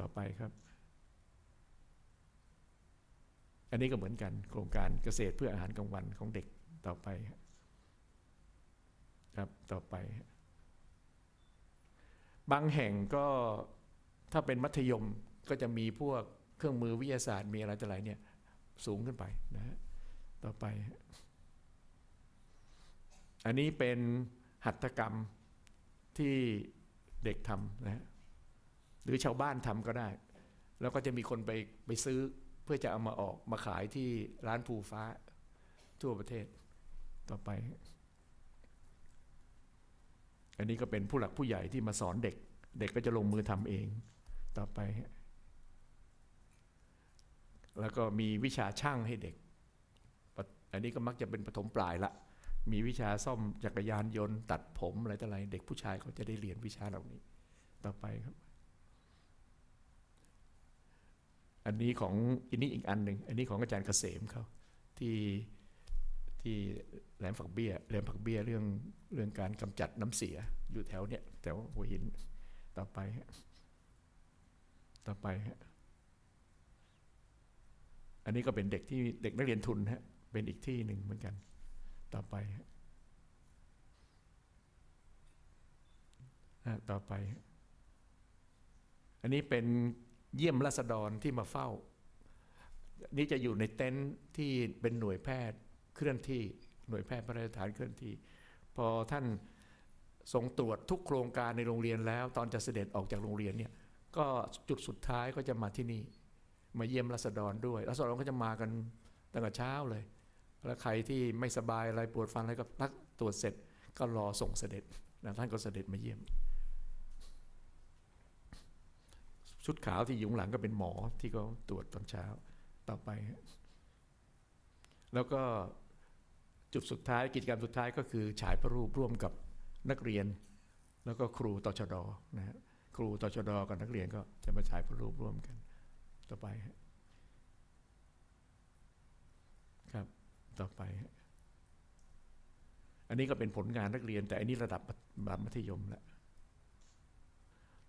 ต่อไปครับ อันนี้ก็เหมือนกัน โครงการเกษตรเพื่ออาหารกลางวันของเด็กต่อไป ครับต่อไป บางแห่งก็ถ้าเป็นมัธยมก็จะมีพวกเครื่องมือวิทยาศาสตร์มีอะไรต่ออะไรเนี่ย สูงขึ้นไปนะฮะต่อไป อันนี้เป็นหัตถกรรมที่เด็กทำนะฮะ หรือชาวบ้านทำก็ได้ แล้วก็จะมีคนไปไปซื้อเพื่อจะเอามาออกมาขายที่ร้านภูฟ้าทั่วประเทศต่อไป อันนี้ก็เป็นผู้หลักผู้ใหญ่ที่มาสอนเด็ก เด็กก็จะลงมือทำเองต่อไป แล้วก็มีวิชาช่างให้เด็ก อันนี้ก็มักจะเป็นปฐมปลายละ มีวิชาซ่อมจักรยานยนต์ ตัดผมอะไรต่ออะไร เด็กผู้ชายเขาจะได้เรียนวิชาเหล่านี้ ต่อไปครับ อันนี้ของอันนี้อีกอันหนึ่งอันนี้ของอาจารย์เกษมเขาที่ที่แหลมฝักเบี้ยแหลมฝักเบี้ยเรื่องเรื่องการกำจัดน้ำเสียอยู่แถวเนี้ยแถวหัวหินต่อไปฮะต่อไปฮะอันนี้ก็เป็นเด็กที่เด็กนักเรียนทุนฮะเป็นอีกที่หนึ่งเหมือนกัน ต่อไปฮะต่อไป อันนี้เป็น เยี่ยมราษฎรที่มาเฝ้า นี่จะอยู่ในเต็นท์ที่เป็นหน่วยแพทย์เคลื่อนที่หน่วยแพทย์พระราชทานเคลื่อนที่ พอท่านทรงตรวจทุกโครงการในโรงเรียนแล้ว ตอนจะเสด็จออกจากโรงเรียนเนี่ยก็จุดสุดท้ายก็จะมาที่นี่ มาเยี่ยมรัษฎรด้วยรัษฎรก็จะมากันตั้งแต่เช้าเลย แล้วใครที่ไม่สบายอะไรปวดฟันอะไรก็พักตรวจเสร็จก็รอส่งเสด็จนะท่านก็เสด็จมาเยี่ยม ชุดขาวที่ยุงหลังก็เป็นหมอที่เขาตรวจตอนเช้าต่อไป แล้วก็จุดสุดท้ายกิจกรรมสุดท้ายก็คือ ฉายพระรูปร่วมกับนักเรียน แล้วก็ครูตชดนะฮะครูตชดกับนักเรียนก็จะมาฉายพระรูปร่วมกัน ต่อไปครับต่อไป อันนี้ก็เป็นผลงานนักเรียน แต่อันนี้ระดับมัธยมแล้ว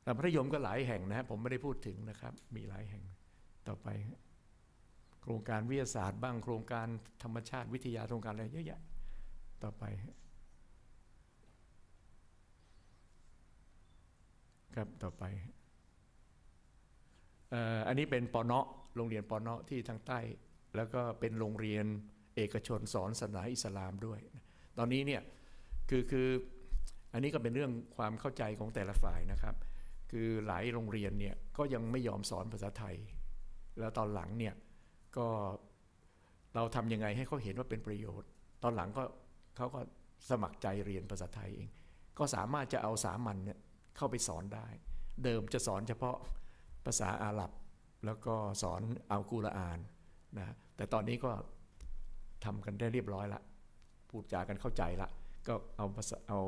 ระดับมัธยมก็หลายแห่งนะผมไม่ได้พูดถึงนะครับ มีหลายแห่งต่อไป โครงการวิทยาศาสตร์บ้างโครงการธรรมชาติวิทยาโครงการอะไรเยอะแยะต่อไปครับต่อไปอันนี้เป็นปอเนาะโรงเรียนปอเนาะที่ทางใต้ แล้วก็เป็นโรงเรียนเอกชนสอนศาสนาอิสลามด้วย ตอนนี้เนี่ยคือคืออันนี้ก็เป็นเรื่องความเข้าใจของแต่ละฝ่ายนะครับ คือหลายโรงเรียนเนี่ยก็ยังไม่ยอมสอนภาษาไทย แล้วตอนหลังเนี่ยก็เราทำยังไงให้เขาเห็นว่าเป็นประโยชน์ ตอนหลังก็เขาก็สมัครใจเรียนภาษาไทยเอง ก็สามารถจะเอาสามัญเนี่ยเข้าไปสอนได้ เดิมจะสอนเฉพาะภาษาอาหรับ แล้วก็สอนอัลกุรอานนะแต่ตอนนี้ก็ทำกันได้เรียบร้อยละพูดจากันเข้าใจละก็เอาภาษาเอา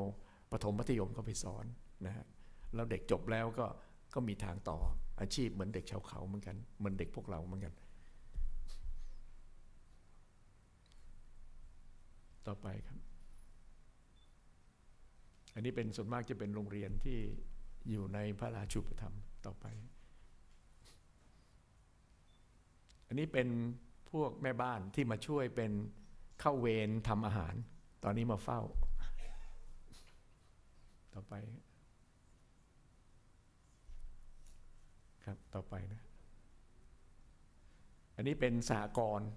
ปฐมมัธยมก็ไปสอนนะฮะ แล้วเด็กจบแล้วก็ก็มีทางต่ออาชีพเหมือนเด็กชาวเขาเหมือนกัน เหมือนเด็กพวกเราเหมือนกัน ต่อไปครับ อันนี้เป็นส่วนมากจะเป็นโรงเรียนที่อยู่ในพระราชูปธรรมต่อไป อันนี้เป็นพวกแม่บ้านที่มาช่วยเป็นเข้าเวรทำอาหาร ตอนนี้มาเฝ้า ต่อไป ครับต่อไปนะอันนี้เป็นสหกรณ์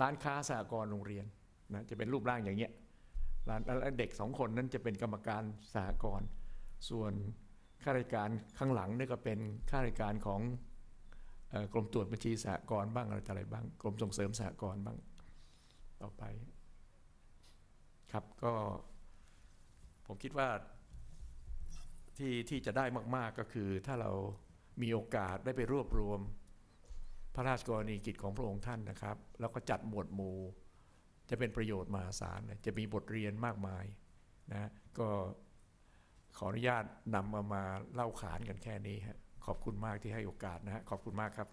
ร้านค้าสหกรณ์โรงเรียนนะจะเป็นรูปร่างอย่างเงี้ยแล้วเด็กสองคนนั้นจะเป็นกรรมการสหกรณ์ส่วนข้าราชการข้างหลังนี่ก็เป็นข้าราชการของกรมตรวจบัญชีสหกรณ์บ้างอะไรอะไรบ้าง กรมส่งเสริมสหกรณ์บ้างต่อไป ครับก็ผมคิดว่าที่ที่จะได้มาก ๆก็คือถ้าเรา มีโอกาสได้ไปรวบรวม พระราชกรณียกิจของพระองค์ท่านนะครับ แล้วก็จัดหมวดหมู่ จะเป็นประโยชน์มหาศาลจะมีบทเรียนมากมายนะก็ขออนุญาตนำมามาเล่าขานกันแค่นี้ฮะขอบคุณมากที่ให้โอกาสนะฮะขอบคุณมากครับ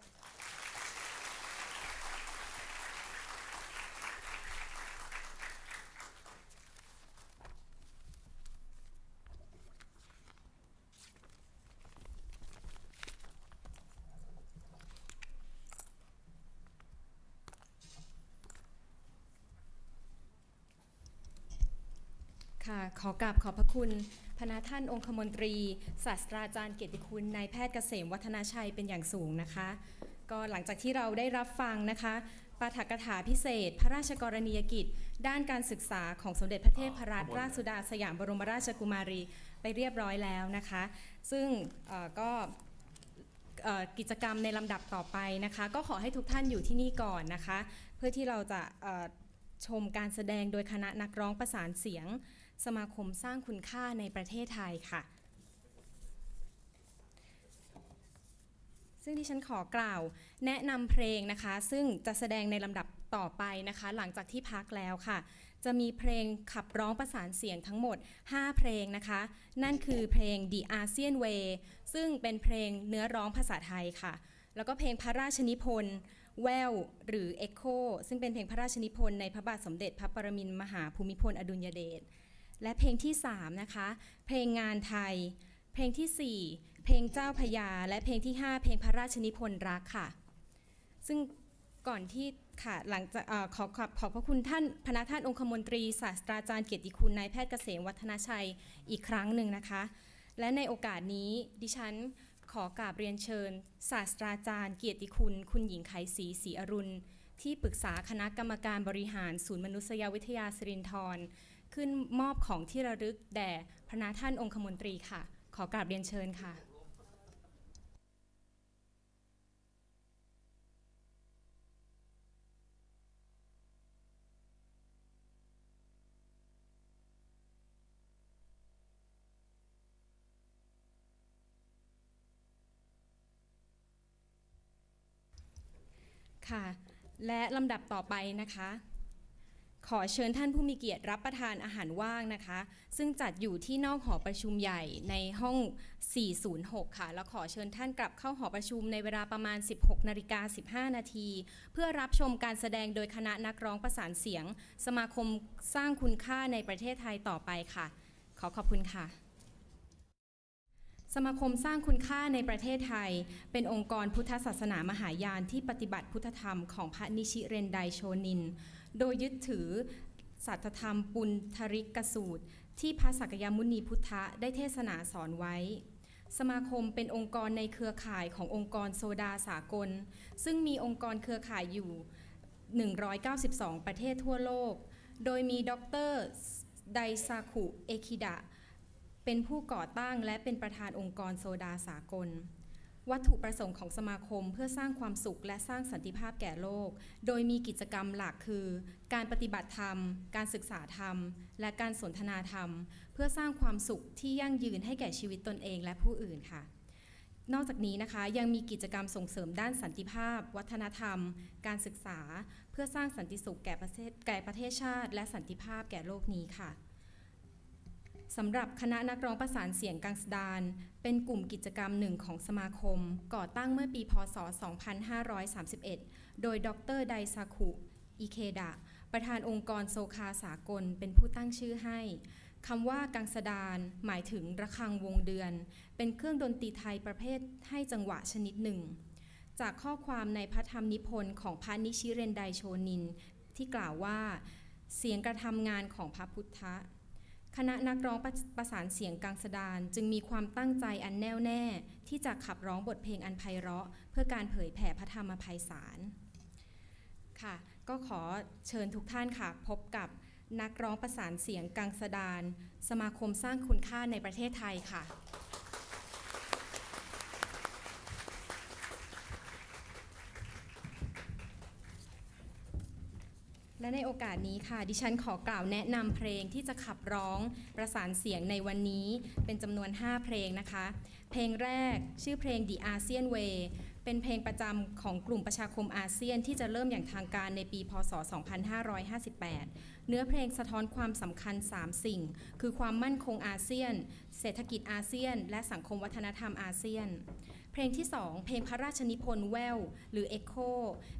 ค่ะ ขอกราบขอบพระคุณพระท่านองคมนตรี ศาสตราจารย์เกียรติคุณนายแพทย์เกษมวัฒนาชัยเป็นอย่างสูงนะคะ ก็หลังจากที่เราได้รับฟังนะคะปาฐกถาพิเศษ พระราชกรณียกิจ ด้านการศึกษาของสมเด็จพระเทพรัตนราชสุดาสยามบรมราชกุมารีไปเรียบร้อยแล้วนะคะ ซึ่งก็กิจกรรมในลำดับต่อไปนะคะ ก็ขอให้ทุกท่านอยู่ที่นี่ก่อนนะคะ เพื่อที่เราจะชมการแสดงโดยคณะนักร้องประสานเสียง สมาคมสร้างคุณค่าในประเทศไทยค่ะ ซึ่งที่ฉันขอกล่าวแนะนำเพลงนะคะ ซึ่งจะแสดงในลำดับต่อไปนะคะ หลังจากที่พักแล้วค่ะ จะมีเพลงขับร้องประสานเสียงทั้งหมด 5 เพลงนะคะ นั่นคือเพลง The ASEAN Way ซึ่งเป็นเพลงเนื้อร้องภาษาไทยค่ะ แล้วก็เพลงพระราชนิพนธ์แววหรือ Echo ซึ่งเป็นเพลงพระราชนิพนธ์ในพระบาทสมเด็จพระปรมินทรมหาภูมิพลอดุลยเดช และเพลงที่ 3 นะคะ เพลงงานไทย เพลงที่ 4 เพลงเจ้าพยา และเพลงที่ 5 เพลงพระราชนิพนธ์รักค่ะ ซึ่งก่อนที่ค่ะหลังจากขอขอบขอบพระคุณท่านพนักท่านองคมนตรีศาสตราจารย์เกียรติคุณนายแพทย์เกษมวัฒนาชัยอีกครั้งหนึ่งนะคะ และในโอกาสนี้ดิฉันขอกราบเรียนเชิญ ศาสตราจารย์เกียรติคุณ คุณหญิงไขศรีศรีอรุณ ที่ปรึกษาคณะกรรมการบริหารศูนย์มนุษยวิทยาสิรินทร ขึ้นมอบของที่ระลึกแด่พระนาท่านองคมนตรีค่ะ ขอกราบเรียนเชิญค่ะค่ะ และลำดับต่อไปนะคะ ขอเชิญท่านผู้มีเกียรติรับประทานอาหารว่างนะคะ ซึ่งจัดอยู่ที่นอกหอประชุมใหญ่ในห้อง 406 ค่ะ แล้วขอเชิญท่านกลับเข้าหอประชุมในเวลาประมาณ 16นาฬิกา15 นาที เพื่อรับชมการแสดงโดยคณะนักร้องประสานเสียง สมาคมสร้างคุณค่าในประเทศไทยต่อไปค่ะ ขอขอบคุณค่ะสมาคมสร้างคุณค่าในประเทศไทย เป็นองค์กรพุทธศาสนามหายานที่ปฏิบัติพุทธธรรมของพระนิชิเรนไดโชนิน โดยยึดถือสัตธรรมปุณธริกสูตร ที่พระสักยมุนีพุทธะได้เทศนาสอนไว้ สมาคมเป็นองค์กรในเครือข่ายขององค์กรโซดาสากล ซึ่งมีองค์กรเครือข่ายอยู่ 192 ประเทศทั่วโลก โดยมีดรไดซาคุ เอคิดะ เป็นผู้ก่อตั้งและเป็นประธานองค์กรโซดาสากล วัตถุประสงค์ของสมาคมเพื่อสร้างความสุขและสร้างสันติภาพแก่โลก โดยมีกิจกรรมหลักคือ การปฏิบัติธรรม การศึกษาธรรม และการสนทนาธรรม เพื่อสร้างความสุขที่ยั่งยืนให้แก่ชีวิตตนเองและผู้อื่นค่ะ นอกจากนี้นะคะยังมีกิจกรรมส่งเสริมด้านสันติภาพ วัฒนธรรม การศึกษา เพื่อสร้างสันติสุขแก่ประเทศแก่ประเทศชาติ และสันติภาพแก่โลกนี้ค่ะ สำหรับคณะนักร้องประสานเสียงกังสดาน เป็นกลุ่มกิจกรรมหนึ่งของสมาคม ก่อตั้งเมื่อปีพศ 2531 โดยดรไดซาคุอิเคดะ ประธานองค์กรโซคาสากลเป็นผู้ตั้งชื่อให้คำว่ากังสดานหมายถึงระฆังวงเดือน เป็นเครื่องดนตรีไทยประเภทให้จังหวะชนิดหนึ่ง จากข้อความในพระธรรมนิพนธ์ของพระนิชิเรนไดโชนิน ที่กล่าวว่า เสียงกระทำงานของพระพุทธ คณะนักร้องประประสานเสียงกังสดานจึงมีความตั้งใจอันแน่วแน่ ที่จะขับร้องบทเพลงอันไพเราะ เพื่อการเผยแผ่พระธรรมภัยสารค่ะ ก็ขอเชิญทุกท่านค่ะ พบกับนักร้องประสานเสียงกังสดาน สมาคมสร้างคุณค่าในประเทศไทยค่ะ และในโอกาสนี้ค่ะ ดิฉันขอกล่าวแนะนำเพลงที่จะขับร้องประสานเสียงในวันนี้เป็นจำนวน 5 เพลงนะคะ เพลงแรกชื่อเพลง The ASEAN Way เป็นเพลงประจำของกลุ่มประชาคมอาเซียนที่จะเริ่มอย่างทางการในปี พศ 2558 เนื้อเพลงสะท้อนความสำคัญ 3 สิ่ง คือความมั่นคงอาเซียน เศรษฐกิจอาเซียน และสังคมวัฒนธรรมอาเซียน เพลงที่ 2 เพลงพระราชนิพนธ์แววหรือเอ็กโค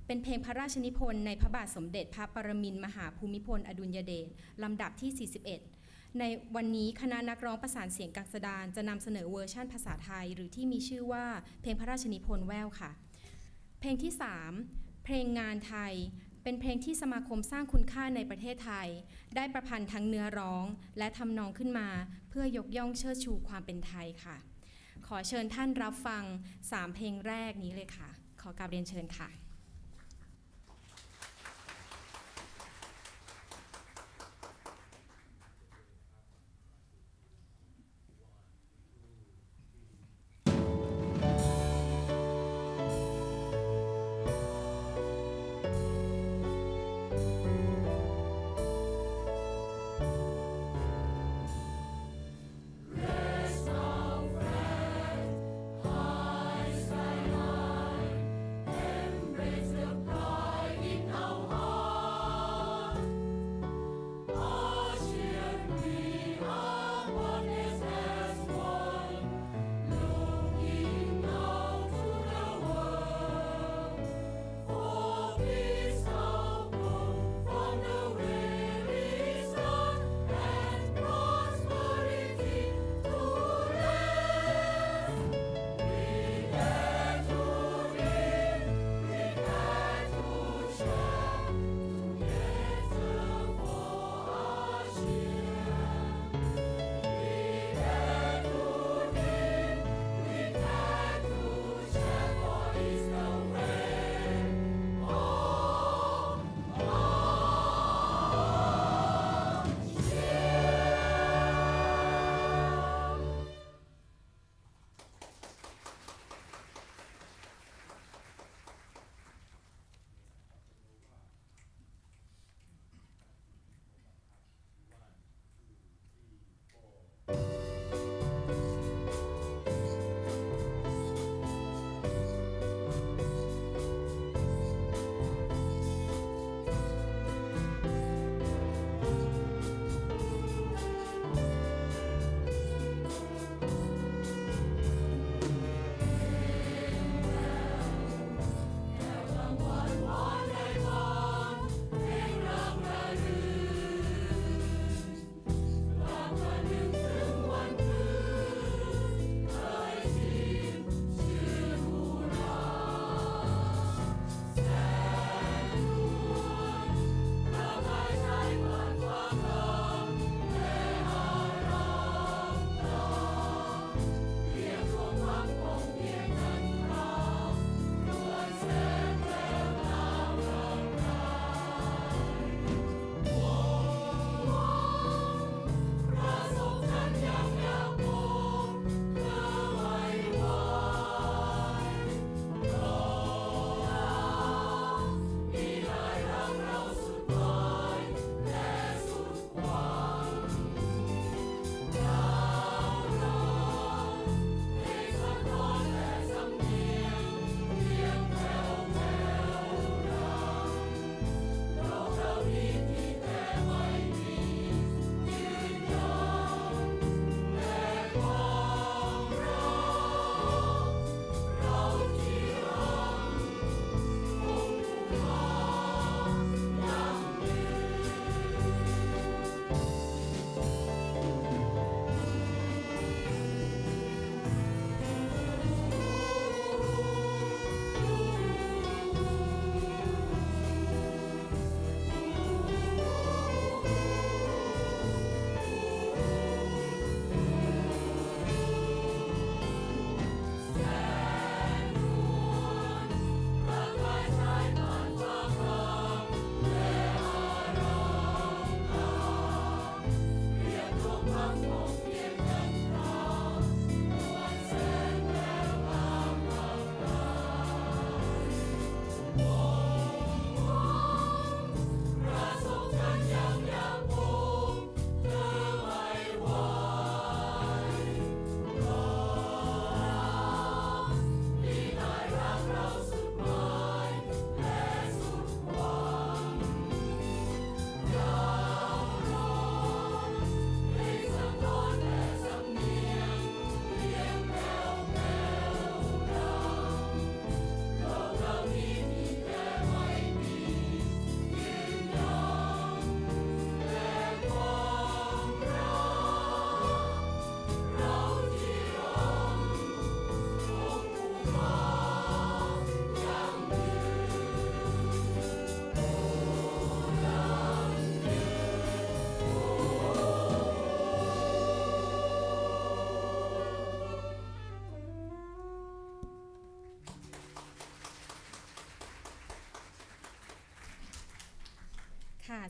เป็นเพลงพระราชนิพนธ์ในพระบาทสมเด็จพระปรมินทรมหาภูมิพล อดุลยเดชลำดับที่ 41 ในวันนี้คณะนักร้องประสานเสียงกังสดานจะนำเสนอเวอร์ชั่นภาษาไทย หรือที่มีชื่อว่าเพลงพระราชนิพนธ์แว่วค่ะ เพลงที่ 3 เพลงงามไทยเป็นเพลงที่สมาคมสร้างคุณค่าในประเทศไทย ได้ประพันธ์ทั้งเนื้อร้อง และทำนองขึ้นมา เพื่อยกย่องเชิดชูความเป็นไทยค่ะ ขอเชิญท่านรับฟัง 3 เพลงแรกนี้เลยค่ะ ขอกราบเรียนเชิญค่ะ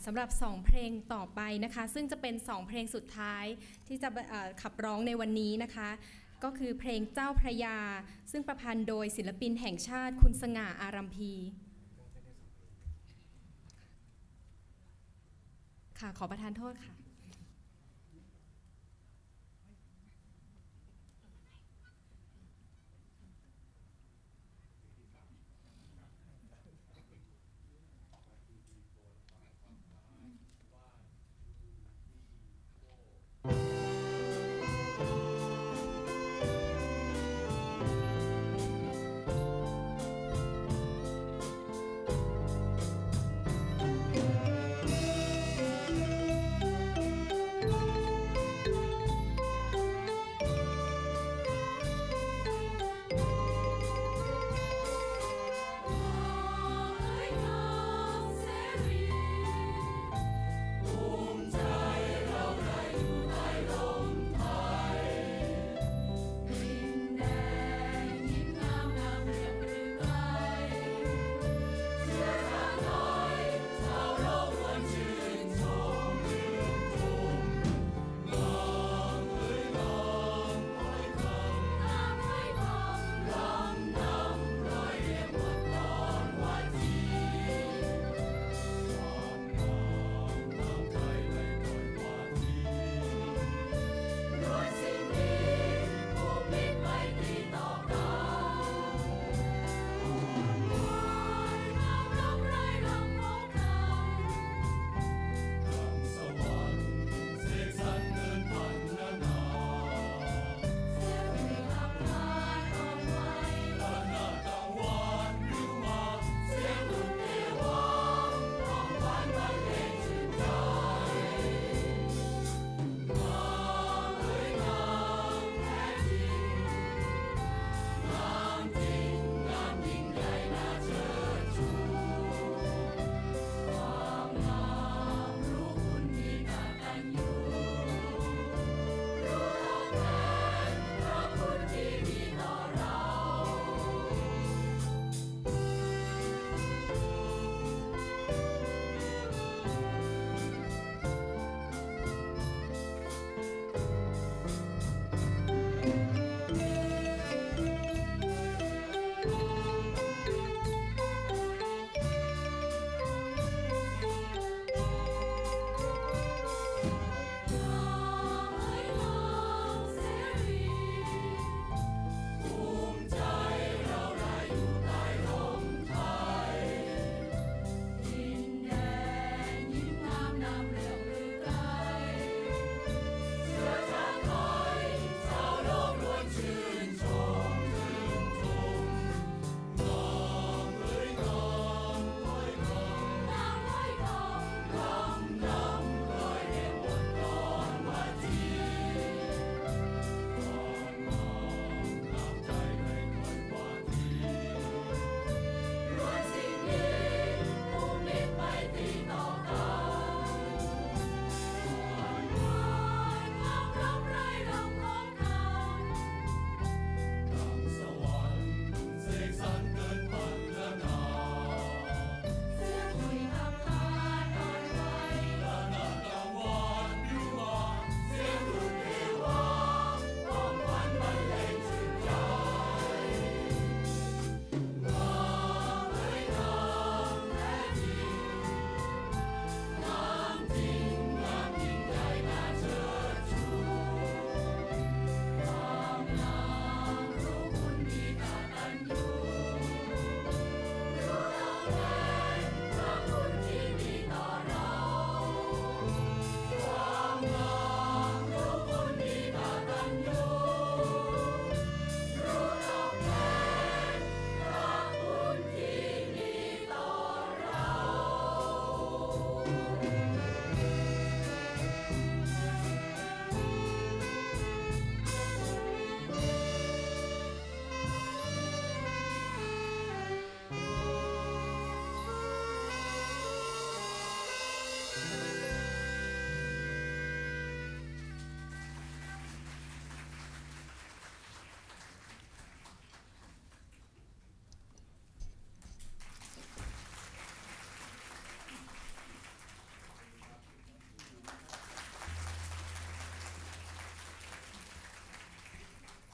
สำหรับ 2 เพลงต่อไปนะคะ ซึ่งจะเป็น 2 เพลงสุดท้ายที่จะขับร้องในวันนี้นะคะ ก็คือเพลงเจ้าพระยา ซึ่งประพันธ์โดยศิลปินแห่งชาติคุณสง่าอารัมพีค่ะขอประทานโทษค่ะ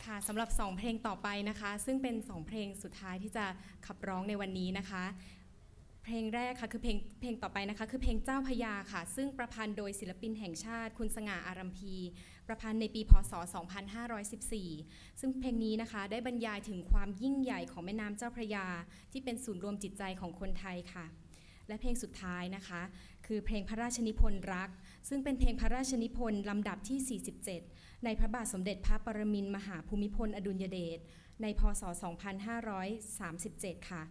ค่ะสำหรับ 2 เพลงต่อไปนะคะ ซึ่งเป็น 2 เพลงสุดท้ายที่จะขับร้องในวันนี้นะคะ เพลงแรกค่ะคือเพลงเพลงต่อไปนะคะ คือเพลงเจ้าพระยาค่ะ ซึ่งประพันธ์โดยศิลปินแห่งชาติ คุณสง่าอารัมพี ประพันธ์ในปีพศ 2514 ซึ่งเพลงนี้นะคะได้บรรยายถึงความยิ่งใหญ่ของแม่น้ำเจ้าพระยา ที่เป็นศูนย์รวมจิตใจของคนไทยค่ะ และเพลงสุดท้ายนะคะ คือเพลงพระราชนิพนธ์รัก ซึ่งเป็นเพลงพระราชนิพนธ์ลำดับที่ 47 ในพระบาทสมเด็จพระปรมินมหาภูมิพลอดุลยเดช ในพศ 2537 ค่ะ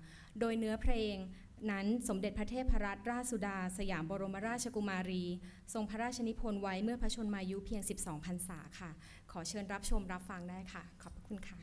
โดยเนื้อเพลงนั้นสมเด็จพระเทพรัตนราชสุดา สยามบรมราชกุมารี ทรงพระราชนิพนธ์ไว้เมื่อพระชนมายุเพียง 12 พรรษาค่ะ ขอเชิญรับชมรับฟังได้ค่ะ ขอบพระคุณค่ะ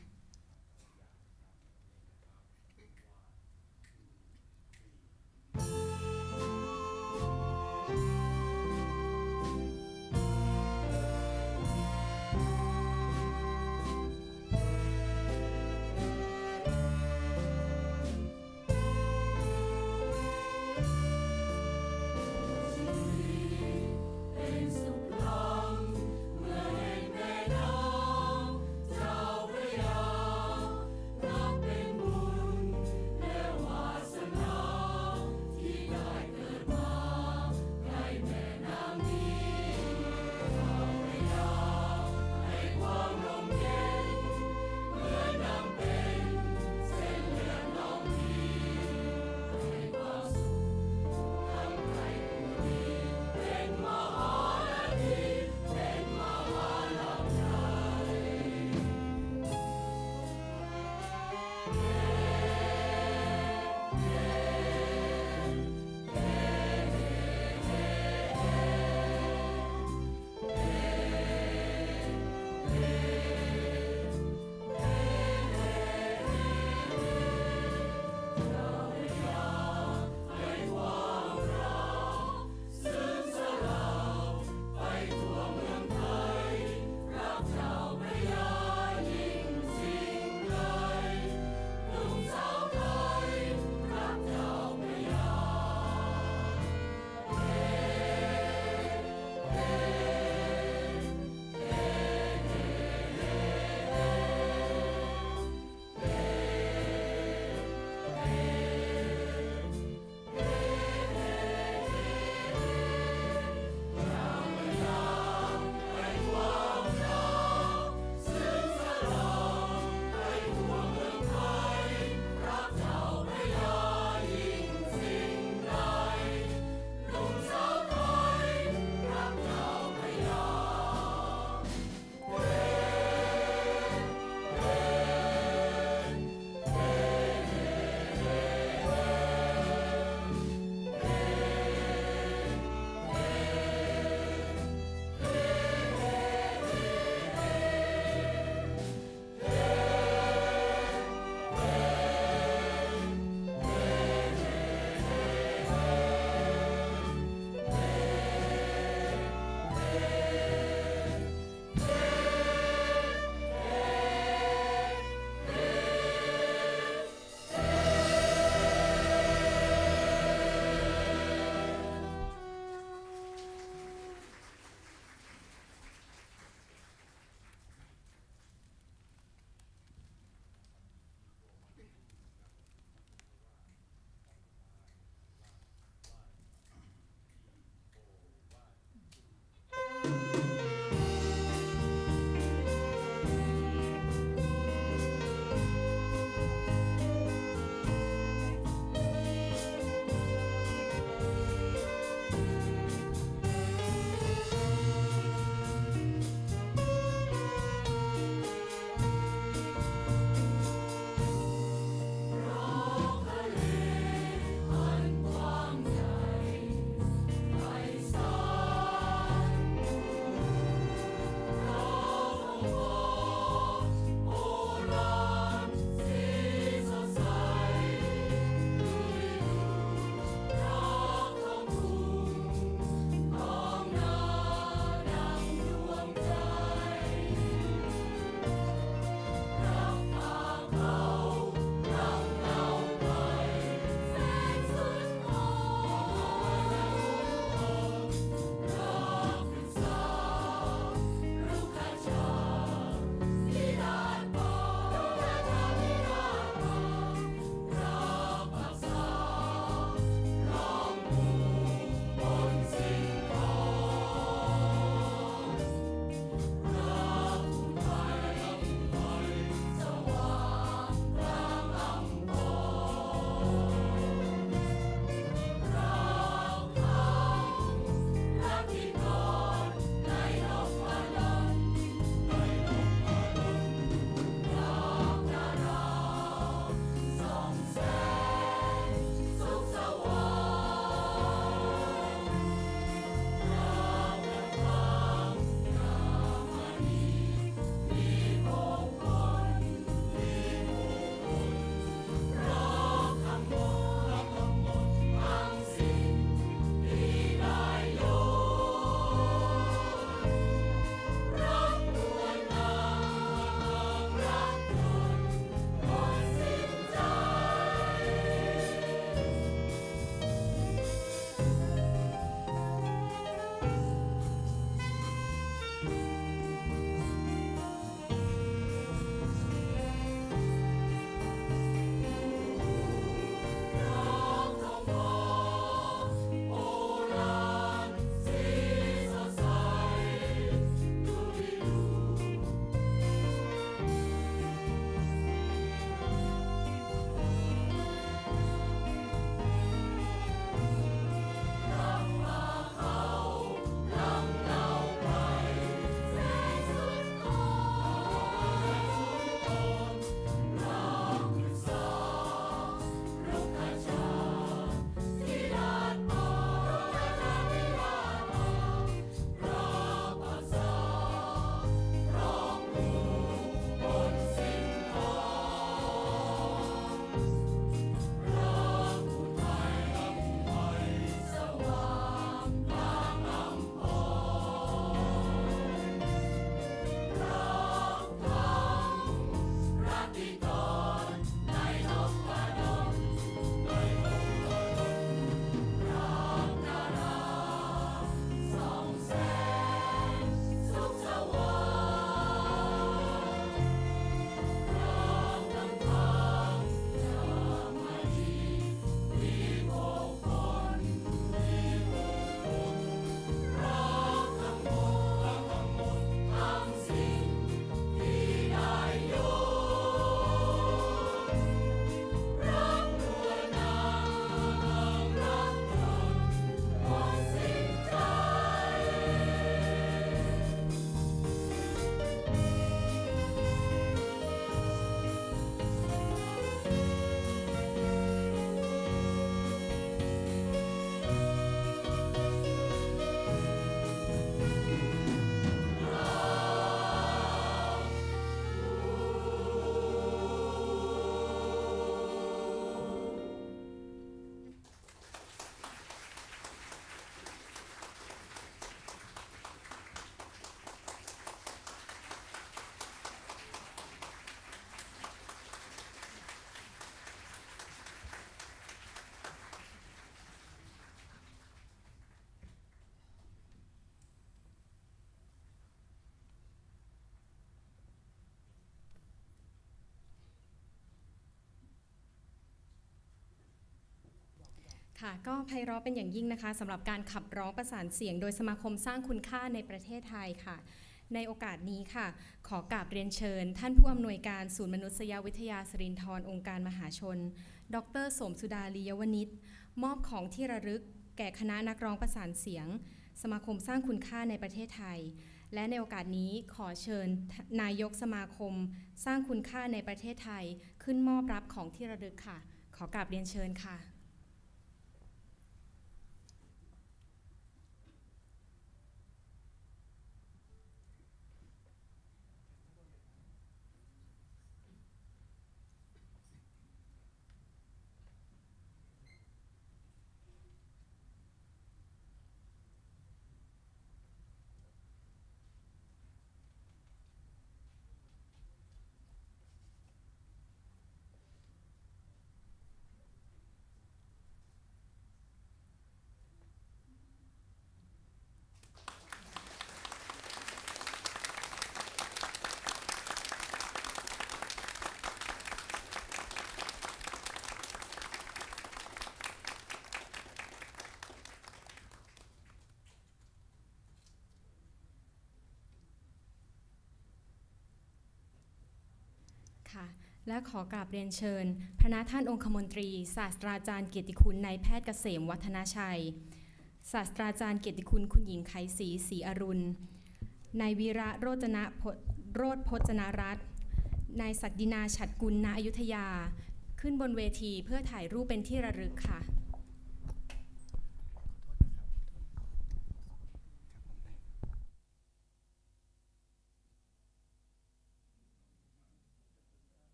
ค่ะก็ไพเราะเป็นอย่างยิ่งนะคะสำหรับการขับร้องประสานเสียง โดยสมาคมสร้างคุณค่าในประเทศไทยค่ะ ในโอกาสนี้ค่ะ ขอกราบเรียนเชิญ ท่านผู้อำนวยการศูนย์มนุษยวิทยาสรินทรองค์การมหาชน ดรสมสุดาลียวนิชมอบของที่ระลึก แก่คณะนักร้องประสานเสียง สมาคมสร้างคุณค่าในประเทศไทย และในโอกาสนี้ขอเชิญนายกสมาคม สร้างคุณค่าในประเทศไทย ขึ้นมอบรับของที่ระลึกค่ะ ขอกราบเรียนเชิญค่ะ ค่ะ และขอกราบเรียนเชิญ พระนาท่านองคมนตรี ศาสตราจารย์เกียรติคุณนายแพทย์เกษมวัฒนาชัย ศาสตราจารย์เกียรติคุณคุณหญิงไขศรีศรีอรุณ นายวีระโรจนะโรธพจนารัตน์นายศักดินาฉัดกุลณอยุธยา ขึ้นบนเวทีเพื่อถ่ายรูปเป็นที่ระลึกค่ะ